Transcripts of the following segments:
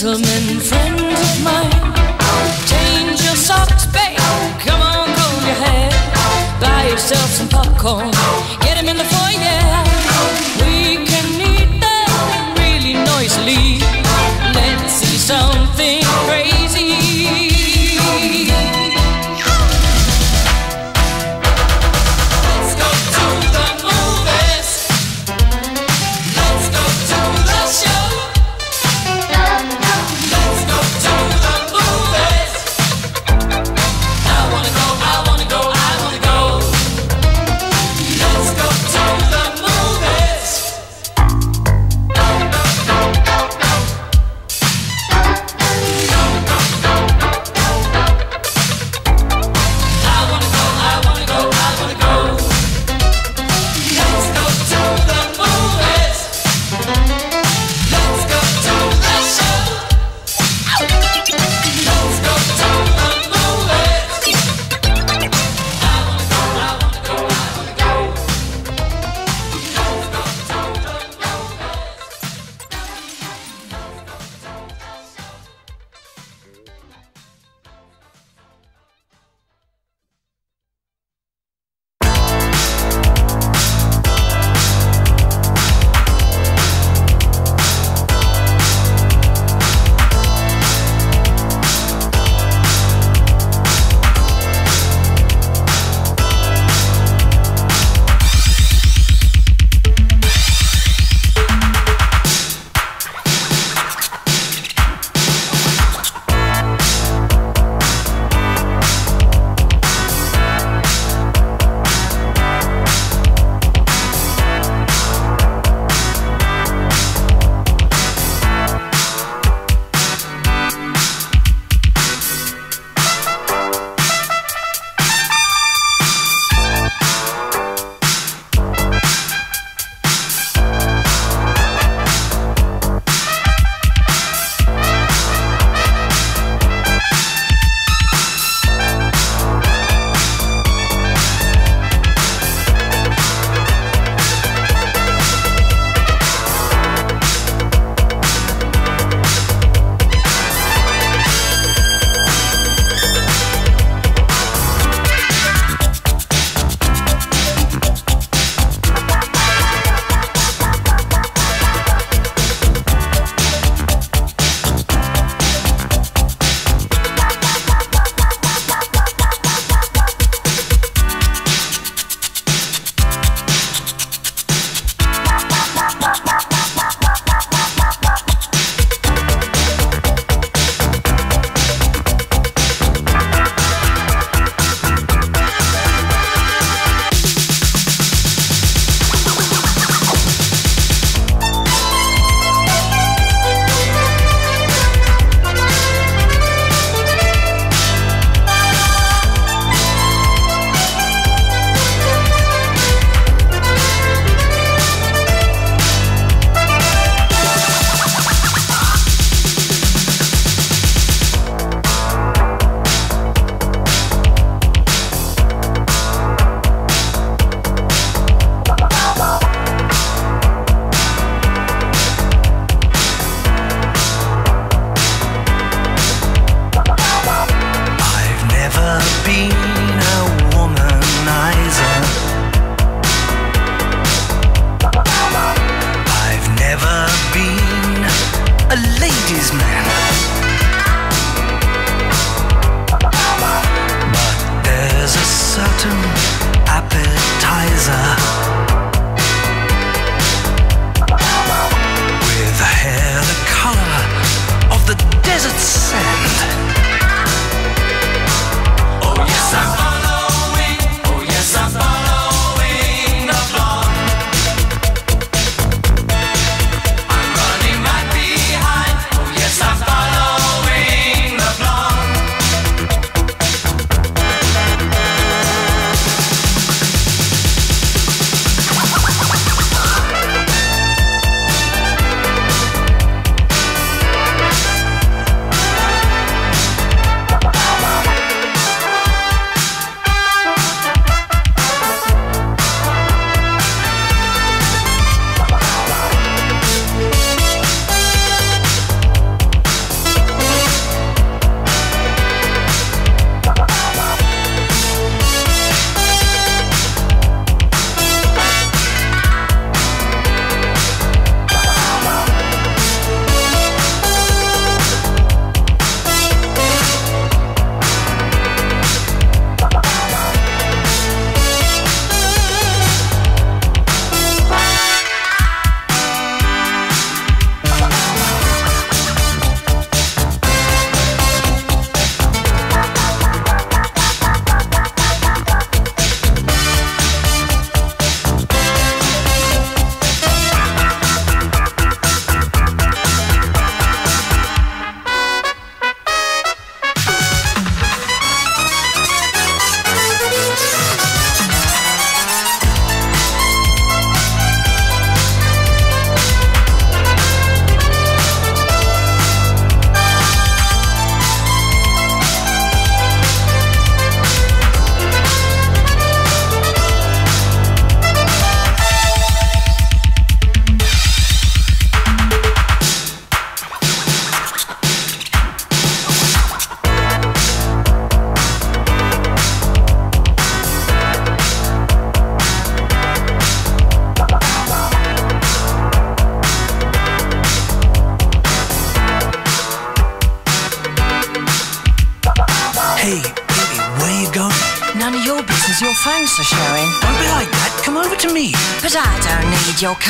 gentlemen friends of mine. Change your socks, babe. Come on, comb your hair. Buy yourself some popcorn.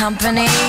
Company.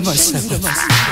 Myself.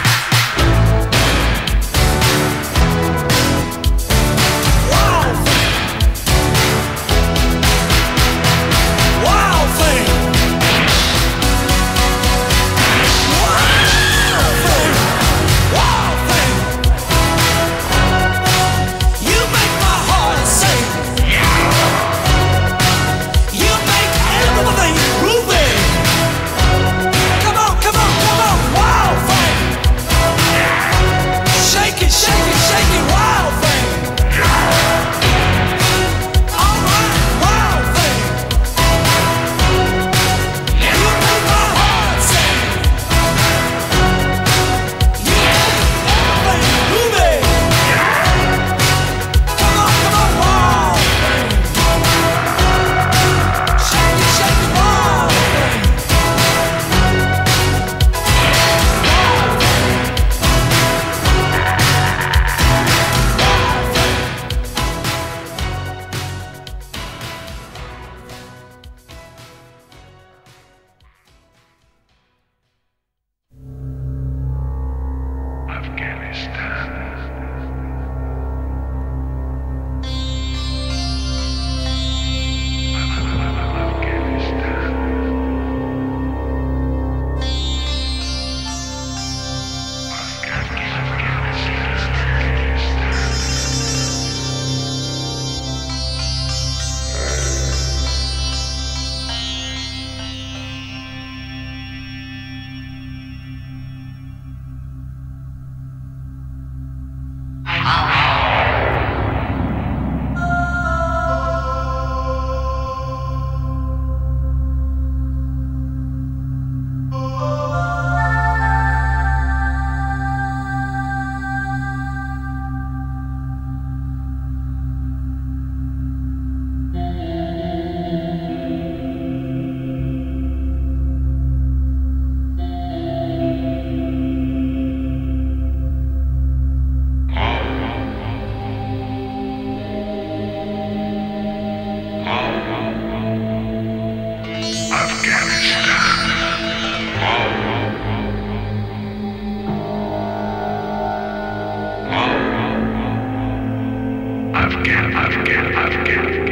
Afghanistan.